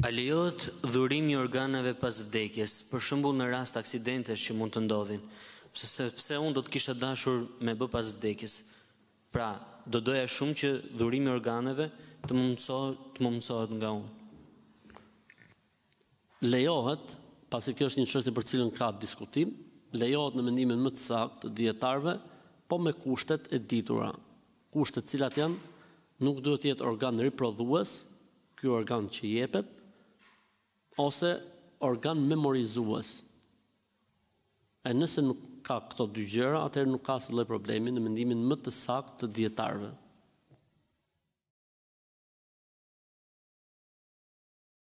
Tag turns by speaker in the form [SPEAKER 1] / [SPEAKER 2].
[SPEAKER 1] A lejohet dhurimi i organeve pas vdekjes, për shembull në rast aksidentesh që mund të ndodhin? Sepse unë do të kisha dashur me bë pas vdekjes. Pra, do doja shumë që dhurimi i organeve të më mundësohet nga unë.
[SPEAKER 2] Lejohet, pasi kjo është një çështje për cilën ka diskutim, lejohet në mendimin më të saktë të dijetarëve, po me kushtet e ditura. Kushtet cilat janë? Nuk duhet të jetë organ riprodhues, ky organ që jepet, ose organ memorizues. E nëse nuk ka këto dy gjëra, atëherë nuk ka asnjë lloj problemi në mendimin më të saktë të dijetarëve.